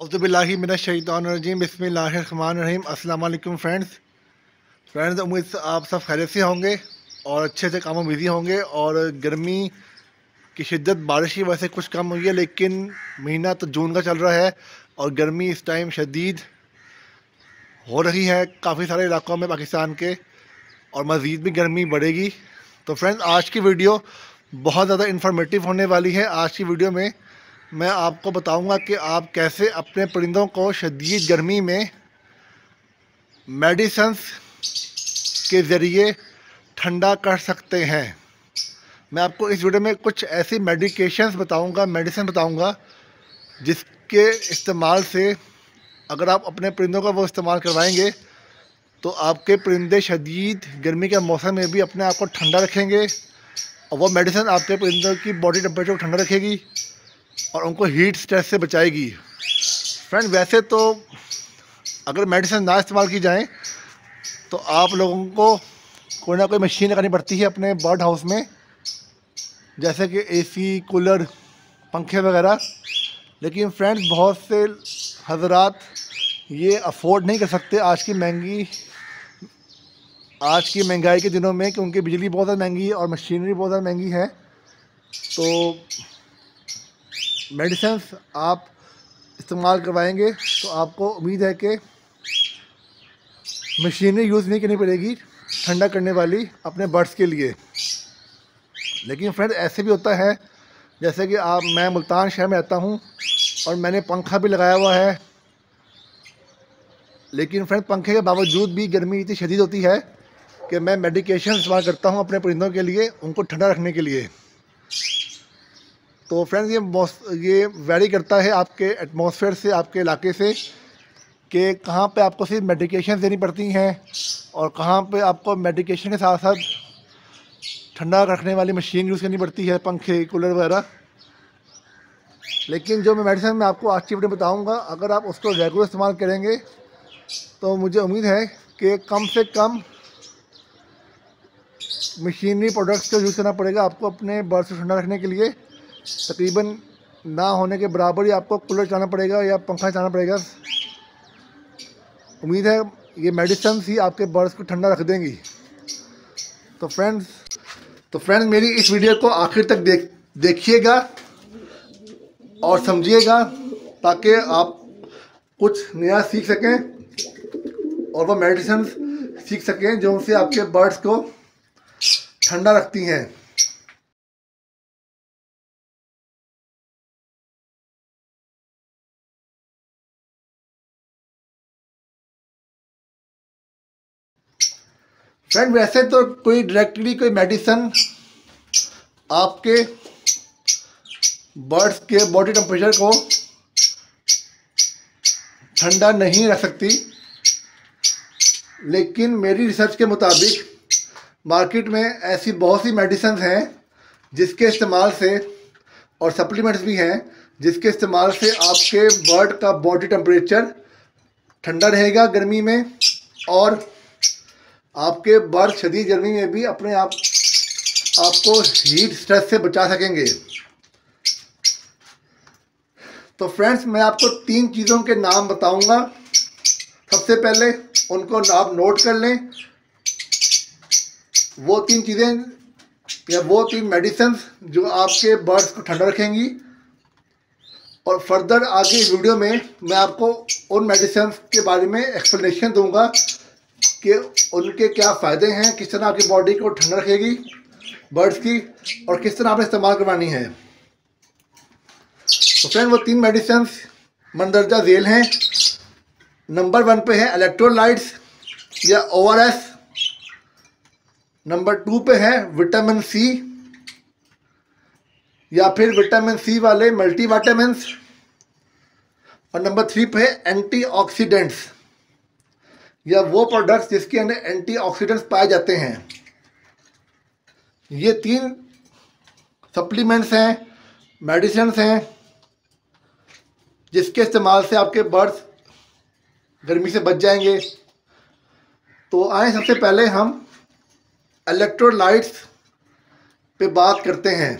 अज़बिल्लाशैतरजीम बसमीम अल्लाम friends. Friends, उम्मीद आप सब खैर से होंगे और अच्छे से कामों बिज़ी होंगे और गर्मी की शिद्दत, बारिश की वजह से कुछ कम हुई है, लेकिन महीना तो जून का चल रहा है और गर्मी इस टाइम शदीद हो रही है काफ़ी सारे इलाकों में पाकिस्तान के और मज़ीद भी गर्मी बढ़ेगी। तो फ्रेंड्स, आज की वीडियो बहुत ज़्यादा इन्फॉर्मेटिव होने वाली है। आज की वीडियो में मैं आपको बताऊँगा कि आप कैसे अपने परिंदों को शदीद गर्मी में मेडिसन्स के ज़रिए ठंडा कर सकते हैं। मैं आपको इस वीडियो में कुछ ऐसी मेडिकेशंस बताऊँगा मेडिसिन बताऊँगा, जिसके इस्तेमाल से अगर आप अपने परिंदों का वो इस्तेमाल करवाएँगे तो आपके परिंदे शदीद गर्मी के मौसम में भी अपने आप को ठंडा रखेंगे और वो मेडिसिन आपके परिंदों की बॉडी टेम्परेचर को ठंडा रखेगी। और उनको हीट स्ट्रेस से बचाएगी। फ्रेंड वैसे तो अगर मेडिसिन ना इस्तेमाल की जाए तो आप लोगों को कोई ना कोई मशीन लगानी पड़ती है अपने बर्ड हाउस में, जैसे कि एसी कूलर पंखे वगैरह। लेकिन फ्रेंड्स बहुत से हजरात ये अफोर्ड नहीं कर सकते आज की महँगी, आज की महँगाई के दिनों में, क्योंकि बिजली बहुत ज़्यादा महँगी है और मशीनरी बहुत ज़्यादा महँगी है। तो मेडिसिन आप इस्तेमाल करवाएँगे तो आपको उम्मीद है कि मशीनरी यूज़ नहीं करनी पड़ेगी, ठंडा करने वाली अपने बर्ड्स के लिए। लेकिन फ्रेंड ऐसे भी होता है, जैसे कि आप, मैं मुल्तान शहर में रहता हूँ, और मैंने पंखा भी लगाया हुआ है। लेकिन फ्रेंड पंखे के बावजूद भी गर्मी इतनी शदीद होती है कि मैं मेडिकेशन इस्तेमाल करता हूँ अपने परिंदों के लिए, उनको ठंडा रखने के लिए। तो फ्रेंड्स ये ये वेरी करता है आपके एटमॉस्फेयर से, आपके इलाके से कि कहाँ पे आपको सिर्फ़ मेडिकेशन देनी पड़ती हैं और कहाँ पे आपको मेडिकेशन के साथ साथ ठंडा रखने वाली मशीन यूज़ करनी पड़ती है, पंखे कूलर वगैरह। लेकिन जो मैं मेडिसिन मैं आपको आज की वीडियो बताऊँगा, अगर आप उसको रेगुलर इस्तेमाल करेंगे तो मुझे उम्मीद है कि कम से कम मशीनरी प्रोडक्ट्स का यूज़ करना पड़ेगा आपको अपने बर्ड से ठंडा रखने के लिए। तकरीबन ना होने के बराबर ही आपको कूलर चलाना पड़ेगा या पंखा चलाना पड़ेगा। उम्मीद है ये मेडिसिन ही आपके बर्ड्स को ठंडा रख देंगी। तो फ्रेंड्स तो फ्रेंड्स मेरी इस वीडियो को आखिर तक देख, देखिएगा और समझिएगा ताकि आप कुछ नया सीख सकें और वो मेडिसिन सीख सकें जो उनसे आपके बर्ड्स को ठंडा रखती हैं। फ्रेंड वैसे तो कोई डायरेक्टली कोई मेडिसन आपके बर्ड्स के बॉडी टेम्परेचर को ठंडा नहीं रख सकती। लेकिन मेरी रिसर्च के मुताबिक मार्केट में ऐसी बहुत सी मेडिसिन हैं जिसके इस्तेमाल से और सप्लीमेंट्स भी हैं जिसके इस्तेमाल से आपके बर्ड का बॉडी टेम्परेचर ठंडा रहेगा गर्मी में और आपके बर्ड शदीद गर्मी में भी अपने आप, आपको हीट स्ट्रेस से बचा सकेंगे। तो फ्रेंड्स मैं आपको तीन चीज़ों के नाम बताऊँगा। सबसे पहले उनको आप नोट कर लें। वो तीन चीज़ें, या वो तीन मेडिसिन जो आपके बर्ड्स को ठंडा रखेंगी। और फर्दर आगे वीडियो में मैं आपको उन मेडिसिन के बारे में एक्सप्लेनेशन दूँगा। कि उनके क्या फ़ायदे हैं, किस तरह आपकी बॉडी को ठंड रखेगी बर्ड्स की, और किस तरह आपने इस्तेमाल करवानी है। तो फ्रेंड वो तीन मेडिसिन मंदरजा जेल हैं। नंबर वन पे है इलेक्ट्रोलाइट्स या ओआरएस नंबर टू पे है विटामिन सी या फिर विटामिन सी वाले मल्टीवाइटामिन और नंबर थ्री पे है एंटीऑक्सीडेंट्स या वो प्रोडक्ट्स जिसके अंदर एंटीऑक्सीडेंट्स पाए जाते हैं, ये तीन सप्लीमेंट्स हैं मेडिसिन हैं, जिसके इस्तेमाल से आपके बर्ड्स गर्मी से बच जाएँगे। तो आए सबसे पहले हम इलेक्ट्रोलाइट्स पे बात करते हैं।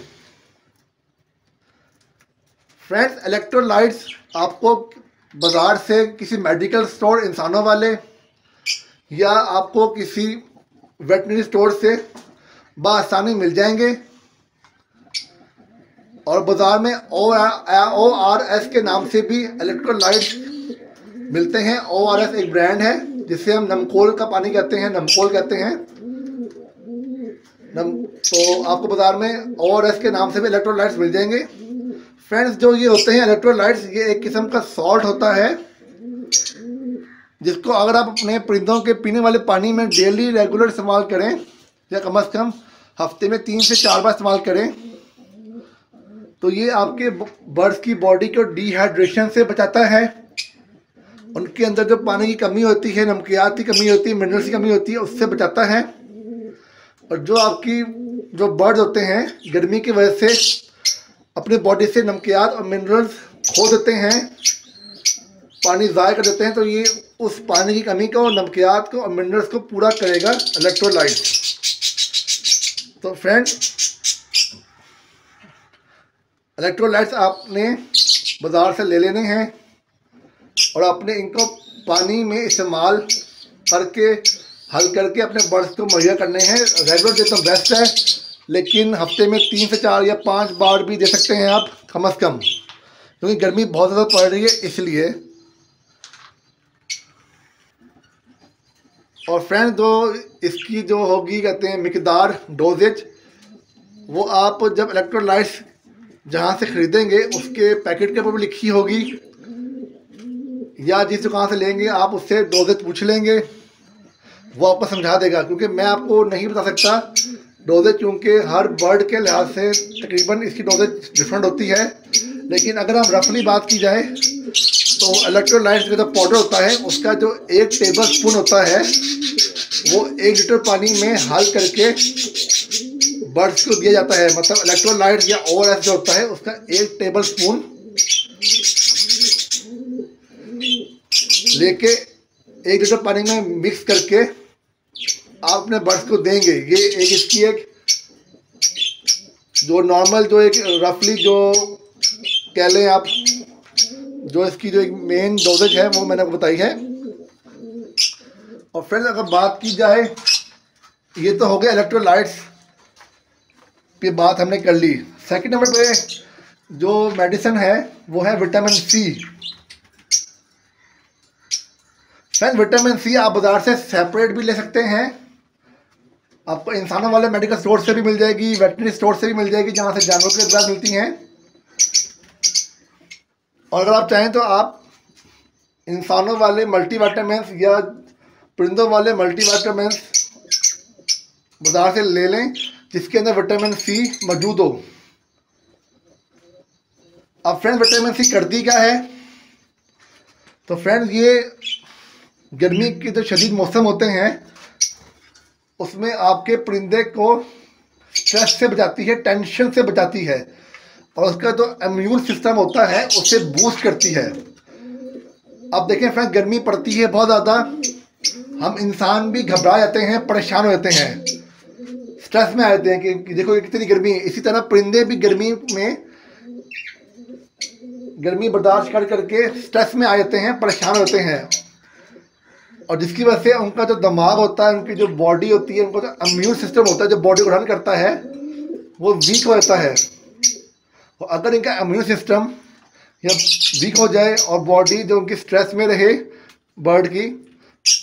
फ्रेंड्स इलेक्ट्रोलाइट्स आपको बाज़ार से किसी मेडिकल स्टोर इंसानों वाले या आपको किसी वेटनरी स्टोर से बसानी मिल जाएँगे। और बाज़ार में ओ ओ आर एस के नाम से भी इलेक्ट्रोलाइट मिलते हैं। ओ आर एस एक ब्रांड है, जिसे हम नमकोल का पानी कहते हैं, नमकोल कहते हैं। नम तो आपको बाज़ार में ओ आर एस के नाम से भी इलेक्ट्रोलाइट्स मिल जाएँगे। फ्रेंड्स जो ये होते हैं इलेक्ट्रोलाइट्स ये एक किस्म का सॉल्ट होता है। जिसको अगर आप अपने परिंदों के पीने वाले पानी में डेली रेगुलर इस्तेमाल करें, या कम अज़ कम हफ़्ते में तीन से चार बार इस्तेमाल करें तो ये आपके बर्ड्स की बॉडी को डिहाइड्रेशन से बचाता है। उनके अंदर जो पानी की कमी होती है नमकियात की कमी होती है मिनरल्स की कमी होती है, उससे बचाता है। और जो आपकी, जो बर्ड्स होते हैं, गर्मी की वजह से अपने बॉडी से नमकियात और मिनरल्स खो देते हैं, पानी ज़ाय कर देते हैं तो ये उस पानी की कमी को, नमकियात को और मिनरल्स को पूरा करेगा इलेक्ट्रोलाइट तो फ्रेंड इलेक्ट्रोलाइट्स आपने बाज़ार से ले लेने हैं और अपने इनको पानी में इस्तेमाल करके, हल करके अपने बर्ड्स को मुहैया करने हैं। रेगुलर डे तो बेस्ट है, लेकिन हफ़्ते में तीन से चार या पाँच बार भी दे सकते हैं आप, कम अज़ कम। क्योंकि गर्मी बहुत ज़्यादा पड़ रही है, इसलिए और फ्रेंड जो इसकी जो होगी, कहते हैं, मकदार डोजेज वो आप जब इलेक्ट्रोलाइट्स जहाँ से ख़रीदेंगे, उसके पैकेट के ऊपर भी लिखी होगी, या जिस दुकान से लेंगे, आप उससे डोजेज पूछ लेंगे, वो आपको समझा देगा, क्योंकि मैं आपको नहीं बता सकता डोजेज क्योंकि हर बर्ड के लिहाज से तकरीबन इसकी डोजेज डिफरेंट होती है। लेकिन अगर हम रफली बात की जाए तो इलेक्ट्रोलाइट का जो पाउडर होता है, उसका जो एक टेबल स्पून होता है, वो एक लीटर पानी में हल करके बर्ड्स को दिया जाता है। मतलब इलेक्ट्रोलाइट या ओवर जो होता है, उसका एक टेबल स्पून लेके एक लीटर पानी में मिक्स करके आप अपने बर्ड्स को देंगे। ये एक इसकी एक जो नॉर्मल जो एक रफली जो कह लें आप जो इसकी जो एक मेन डोजेज है, वो मैंने आपको बताई है। और फिर अगर बात की जाए, ये तो हो गया इलेक्ट्रोलाइट्स पे बात हमने कर ली। सेकंड नंबर पे जो मेडिसिन है, वो है vitamin C friend vitamin C आप बाज़ार से सेपरेट भी ले सकते हैं। आपको इंसानों वाले मेडिकल स्टोर से भी मिल जाएगी वेटनरी स्टोर से भी मिल जाएगी, जहाँ से जानवरों की दवा मिलती हैं। और अगर आप चाहें तो आप इंसानों वाले मल्टीवाइटामिन या परिंदों वाले मल्टीवाइटामिन बाज़ार से ले लें, जिसके अंदर विटामिन सी मौजूद हो। अब फ्रेंड विटामिन सी करती क्या है? तो फ्रेंड ये गर्मी के जो शदीद मौसम होते हैं, उसमें आपके परिंदे को स्ट्रेस से बचाती है टेंशन से बचाती है। और उसका जो इम्यून सिस्टम होता है, उसे बूस्ट करती है। अब देखें फ्रेंड गर्मी पड़ती है बहुत ज़्यादा। हम इंसान भी घबरा जाते हैं, परेशान हो जाते हैं। स्ट्रेस में आ जाते हैं कि देखो ये कितनी गर्मी है। इसी तरह परिंदे भी गर्मी में, गर्मी बर्दाश्त कर करके स्ट्रेस में आ जाते हैं, परेशान होते हैं। और जिसकी वजह से उनका जो दिमाग होता है, उनकी जो बॉडी होती है, उनका जो इम्यून सिस्टम होता है, जो बॉडी को रन करता है, वो वीक हो जाता है। और अगर इनका इम्यून सिस्टम या वीक हो जाए और बॉडी जो उनकी स्ट्रेस में रहे बर्ड की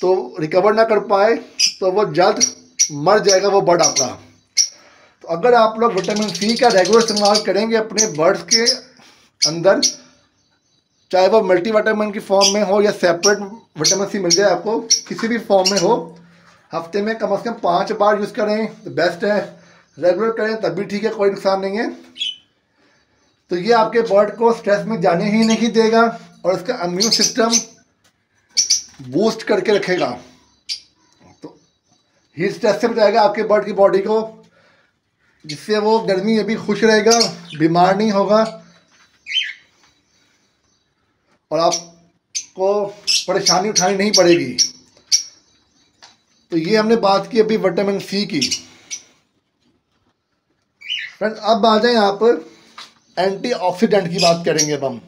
तो रिकवर ना कर पाए तो वो जल्द मर जाएगा वो बर्ड आपका। तो अगर आप लोग विटामिन सी का रेगुलर इस्तेमाल करेंगे अपने बर्ड्स के अंदर, चाहे वो मल्टी विटामिन की फॉर्म में हो या सेपरेट विटामिन सी मिल जाए आपको, किसी भी फॉर्म में हो, हफ़्ते में कम अज़ कम पाँच बार यूज़ करें तो बेस्ट है। रेगुलर करें, तब भी ठीक है, कोई नुकसान नहीं है। तो ये आपके बर्ड को स्ट्रेस में जाने ही नहीं देगा और इसका इम्यून सिस्टम बूस्ट करके रखेगा। तो हीट स्ट्रेस से बचाएगा आपके बर्ड की बॉडी को, जिससे वो गर्मी में भी खुश रहेगा, बीमार नहीं होगा। और आपको परेशानी उठानी नहीं पड़ेगी। तो ये हमने बात की अभी विटामिन सी की। फ्रेंड्स अब आ जाएँ आप एंटीऑक्सीडेंट की बात करेंगे अब हम।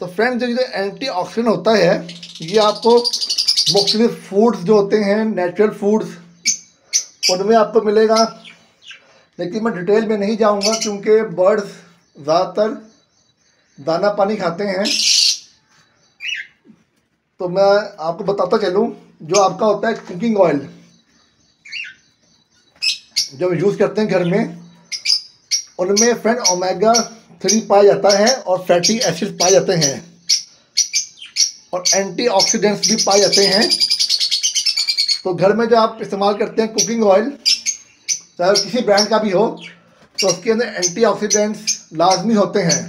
तो फ्रेंड जो ये एंटी ऑक्सीडेंट होता है, ये आपको मुख्तलिफ़ फूड्स जो होते हैं नेचुरल फूड्स उनमें आपको मिलेगा। लेकिन मैं डिटेल में नहीं जाऊँगा क्योंकि बर्ड्स ज़्यादातर दाना पानी खाते हैं। तो मैं आपको बताता चलूँ, जो आपका होता है कुकिंग ऑयल जो हम यूज़ करते हैं घर में उनमें फ्रेंड ओमेगा थ्री पाया जाता है और फैटी एसिड पाए जाते हैं। और एंटीऑक्सीडेंट्स भी पाए जाते हैं। तो घर में जो आप इस्तेमाल करते हैं कुकिंग ऑयल चाहे किसी ब्रांड का भी हो तो उसके अंदर एंटीऑक्सीडेंट्स लाजमी होते हैं।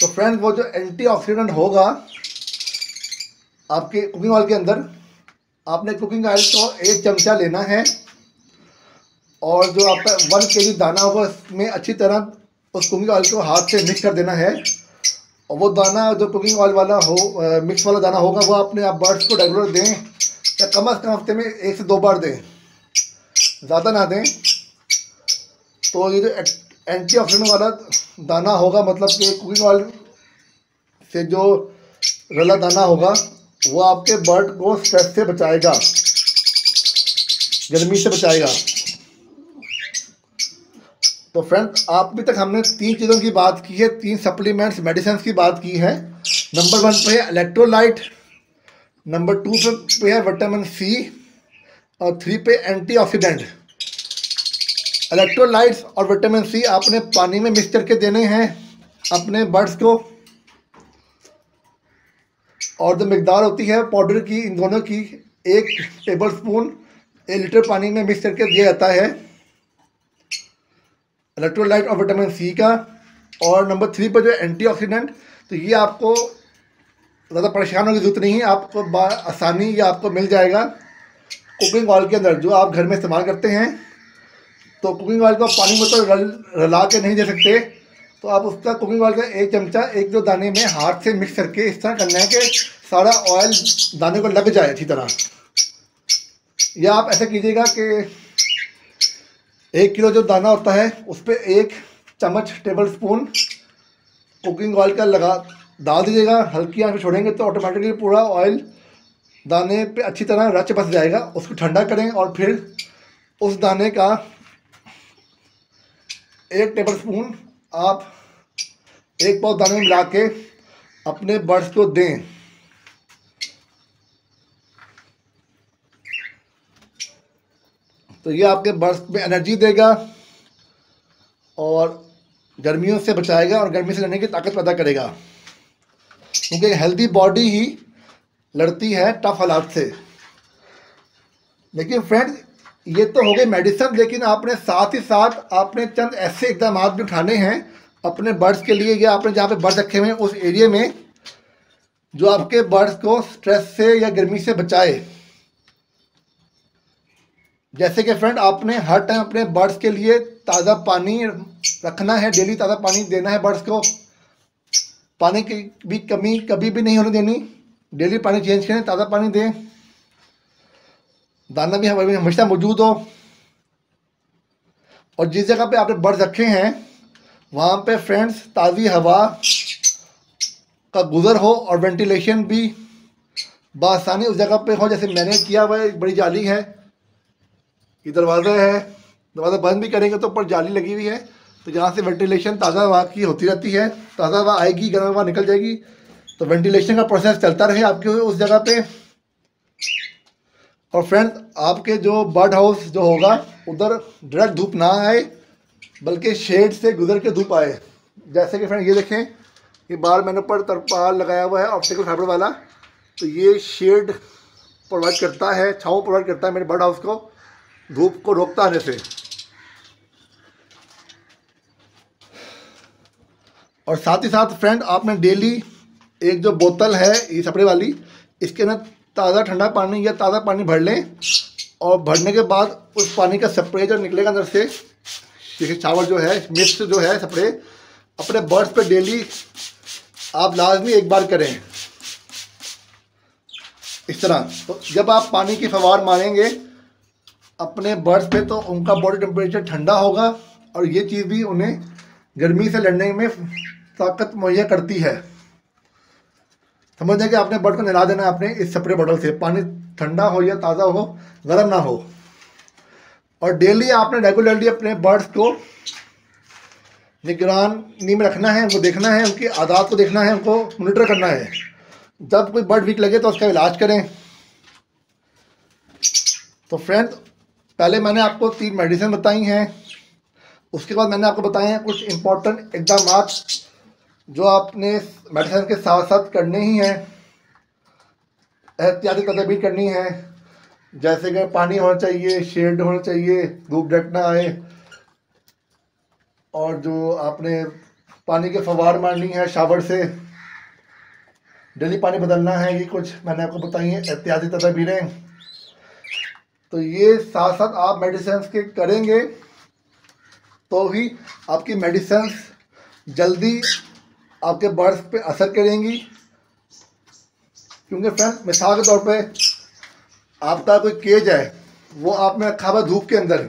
तो फ्रेंड वो जो एंटीऑक्सीडेंट होगा, आपके कुकिंग ऑयल के अंदर, आपने कुकिंग ऑयल को एक चमचा लेना है। और जो आपका वन के जी दाना होगा उसमें अच्छी तरह उस कुकिंग ऑयल को हाथ से मिक्स कर देना है। और वो दाना जो कुकिंग ऑयल वाला हो आ, मिक्स वाला दाना होगा वो आपने आप बर्ड्स को रेगुलर दें या कम अज़ कम हफ़्ते में एक से दो बार दें। ज़्यादा ना दें। तो ये जो एंटी ऑक्सीडेंट वाला दाना होगा मतलब कि कुकिंग ऑयल से जो रला दाना होगा वो आपके बर्ड को स्ट्रेस से बचाएगा। गर्मी से बचाएगा। तो फ्रेंड आप अभी तक हमने तीन चीज़ों की बात की है, तीन सप्लीमेंट्स मेडिसिन की बात की है। नंबर वन पे है इलेक्ट्रोलाइट नंबर टू पे है विटामिन सी और थ्री पे एंटीऑक्सीडेंट इलेक्ट्रोलाइट्स और विटामिन सी आपने पानी में मिक्स करके देने हैं, अपने बर्ड्स को। और जो मकदार होती है पाउडर की, इन दोनों की एक टेबल स्पून एक लीटर पानी में मिक्स करके दिया जाता है। इलेक्ट्रोलाइट और विटामिन सी का। और नंबर थ्री पर जो एंटीऑक्सीडेंट तो ये आपको ज़्यादा परेशान होने की ज़रूरत नहीं है। आपको आसानी ये आपको मिल जाएगा। कुकिंग ऑयल के अंदर जो आप घर में इस्तेमाल करते हैं तो कुकिंग ऑयल को पानी में तो रल रला के नहीं दे सकते। तो आप उसका कुकिंग ऑयल का एक चमचा, एक दो दाने में हाथ से मिक्स करके इस तरह करना है कि सारा ऑयल दाने को लग जाए अच्छी तरह। या आप ऐसा कीजिएगा कि एक किलो जो दाना होता है, उस पर एक चम्मच टेबल स्पून कुकिंग ऑयल का लगा, डाल दीजिएगा, हल्की आँच में छोड़ेंगे तो ऑटोमेटिकली पूरा ऑयल दाने पे अच्छी तरह रच बस जाएगा। उसको ठंडा करें और फिर उस दाने का एक टेबल स्पून आप एक पाव दाने मिला के अपने बर्ड्स को दें। तो ये आपके बर्ड्स में एनर्जी देगा और गर्मियों से बचाएगा और गर्मी से लड़ने की ताकत पैदा करेगा। क्योंकि हेल्दी बॉडी ही लड़ती है टफ हालात से। लेकिन फ्रेंड ये तो हो गई मेडिसिन लेकिन आपने साथ ही साथ आपने चंद ऐसे इकदाम भी उठाने हैं अपने बर्ड्स के लिए। या आपने जहाँ पे बर्ड रखे हुए हैं, उस एरिए में जो आपके बर्ड्स को स्ट्रेस से या गर्मी से बचाए। जैसे कि फ्रेंड आपने हर टाइम अपने बर्ड्स के लिए ताज़ा पानी रखना है डेली ताज़ा पानी देना है बर्ड्स को। पानी की भी कमी कभी भी नहीं होने देनी। डेली पानी चेंज करें, ताज़ा पानी दें। दाना भी हमेशा मौजूद हो। और जिस जगह पे आपने बर्ड्स रखे हैं, वहाँ पे फ्रेंड्स ताज़ी हवा का गुज़र हो और वेंटिलेशन भी बसानी उस जगह पे हो, जैसे मैंने किया हुआ एक बड़ी जाली है। ये दरवाज़ा है, दरवाज़ा बंद भी करेंगे तो ऊपर जाली लगी हुई है तो जहाँ से वेंटिलेशन ताज़ा हवा की होती रहती है, ताज़ा हवा आएगी, गर्म हवा निकल जाएगी तो वेंटिलेशन का प्रोसेस चलता रहे आपके उस जगह पे। और फ्रेंड आपके जो बर्ड हाउस जो होगा, उधर डायरेक्ट धूप ना आए, बल्कि शेड से गुजर के धूप आए। जैसे कि फ्रेंड ये देखें, ये बाहर मैंने ऊपर तरपाल लगाया हुआ है ऑप्टिकल फाइबर वाला तो ये शेड प्रोवाइड करता है, छाँव प्रोवाइड करता है मेरे बर्ड हाउस को। धूप को रोकता आने से। और साथ ही साथ फ्रेंड आपने डेली एक जो बोतल है, ये सपड़े वाली, इसके अंदर ताज़ा ठंडा पानी या ताज़ा पानी भर लें और भरने के बाद उस पानी का स्प्रे जो निकलेगा अंदर से जैसे चावल जो है मिक्स जो है स्प्रे अपने बर्ड्स पे डेली आप लाजमी एक बार करें। इस तरह तो जब आप पानी की फवार मारेंगे अपने बर्ड्स पे तो उनका बॉडी टेम्परेचर ठंडा होगा और ये चीज़ भी उन्हें गर्मी से लड़ने में ताकत मुहैया करती है। समझ जाए कि आपने बर्ड को नहला देना अपने इस स्प्रे बॉटल से। पानी ठंडा हो या ताज़ा हो, गर्म ना हो। और डेली आपने रेगुलरली अपने बर्ड्स को निगरानी में रखना है, उनको देखना है, उनकी आदात को देखना है, उनको मोनिटर करना है। जब कोई बर्ड वीक लगे तो उसका इलाज करें। तो फ्रेंड पहले मैंने आपको तीन मेडिसिन बताई हैं। उसके बाद मैंने आपको बताए हैं कुछ इम्पोर्टेंट इकदाम जो आपने मेडिसिन के साथ साथ करने ही हैं। एहतियाती तदबीर करनी है। जैसे कि पानी होना चाहिए शेड होना चाहिए, धूप डट ना आए। और जो आपने पानी के फवार मारनी है शावर से डेली पानी बदलना है, ये कुछ मैंने आपको बताई है। एहतियाती तदबीरें तो ये साथ साथ आप मेडिसिन के करेंगे तो ही आपकी मेडिसिन जल्दी आपके बर्ड्स पे असर करेंगी। क्योंकि फ्रेंड मिसाल के तौर पे आपका कोई केज है, वो आपने रखा हुआ धूप के अंदर।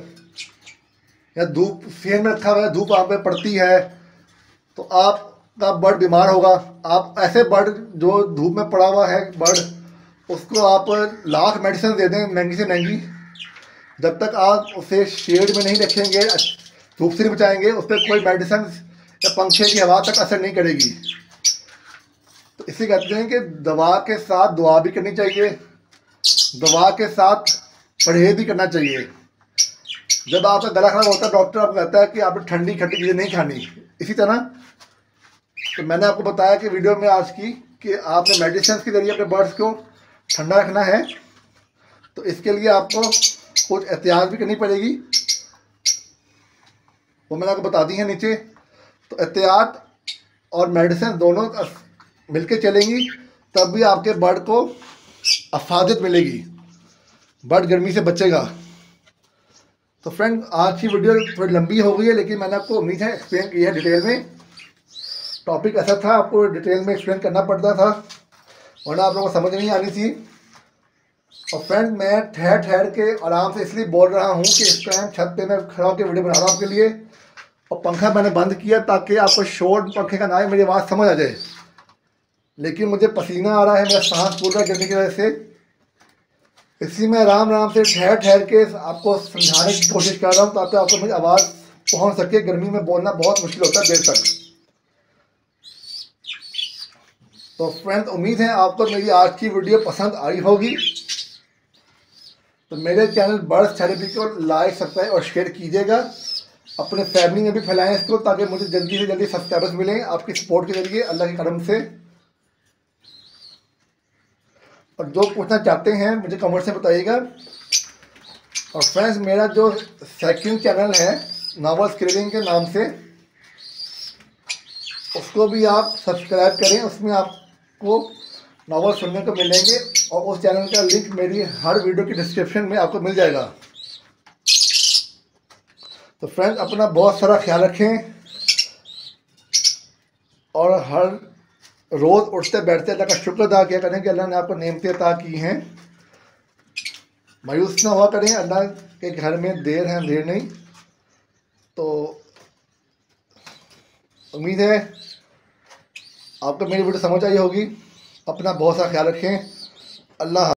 या धूप फेन में रखा हुआ है धूप आप पे पड़ती है तो आपका बर्ड बीमार होगा। आप ऐसे बर्ड जो धूप में पड़ा हुआ है बर्ड उसको आप लाख मेडिसिन दे दें, महँगी से महँगी। जब तक आप उसे शेड में नहीं रखेंगे, धूप से नहीं बचाएँगे, उस पर कोई मेडिसिन या पंखे की हवा तक असर नहीं करेगी। तो इसे कहते हैं कि दवा के साथ दुआ भी करनी चाहिए, दवा के साथ परहेज भी करना चाहिए। जब आपका गला खराब होता है डॉक्टर आपको कहता है कि आपने ठंडी खट्टी चीज़ें नहीं खानी। इसी तरह तो मैंने आपको बताया कि वीडियो में आज की कि आपने मेडिसिन के ज़रिए अपने बर्ड्स को ठंडा रखना है। तो इसके लिए आपको कुछ एहतियात भी करनी पड़ेगी। वो मैंने आपको बता दी है नीचे। तो एहतियात और मेडिसिन दोनों मिलके चलेंगी, तब भी आपके बर्ड को अफादत मिलेगी। बर्ड गर्मी से बचेगा। तो फ्रेंड आज की वीडियो थोड़ी लंबी हो गई है, लेकिन मैंने आपको उम्मीद है एक्सप्लेन किया है डिटेल में। टॉपिक ऐसा था, आपको डिटेल में एक्सप्लेन करना पड़ता था, वरना आप लोगों को समझ नहीं आनी थी। और फ्रेंड मैं ठहर ठहर के आराम से इसलिए बोल रहा हूँ कि इस टाइम छत पे मैं खड़ा होकर वीडियो बना रहा हूँ आपके लिए। और पंखा मैंने बंद किया ताकि आपको शोर पंखे का ना मेरी आवाज़ समझ आ जाए। लेकिन मुझे पसीना आ रहा है, मेरा सांस फूल रहा है की वजह से। इसी में आराम आराम से ठहर ठहर के आपको समझाने की कोशिश कर रहा हूँ ताकि आपको मेरी आवाज़ पहुँच सके। गर्मी में बोलना बहुत मुश्किल होता है देर तक। तो फ्रेंड उम्मीद है आपको मेरी आज की वीडियो पसंद आई होगी। तो मेरे चैनल बर्ड्स थेरेपी को लाइक, सब्सक्राइब और शेयर कीजिएगा। अपने फैमिली में भी फैलाएँ इसको ताकि मुझे जल्दी से जल्दी सब्सक्राइबर्स मिलें आपकी सपोर्ट के ज़रिए, अल्लाह के कदम से। और जो पूछना चाहते हैं, मुझे कमेंट से बताइएगा। और फ्रेंड्स मेरा जो सेकंड चैनल है नावल स्क्रीनिंग के नाम से, उसको भी आप सब्सक्राइब करें, उसमें आपको नावल सुनने को मिलेंगे। और उस चैनल का लिंक मेरी हर वीडियो की डिस्क्रिप्शन में आपको मिल जाएगा। तो फ्रेंड्स अपना बहुत सारा ख्याल रखें और हर रोज़ उठते बैठते अल्लाह का शुक्र अदा किया करें कि अल्लाह ने आपको नियमतें अदा की हैं। मायूस ना हुआ करें, अल्लाह के घर में देर है, देर नहीं। तो उम्मीद है आपको मेरी वीडियो समझ आई होगी। अपना बहुत सा ख्याल रखें। अल्लाह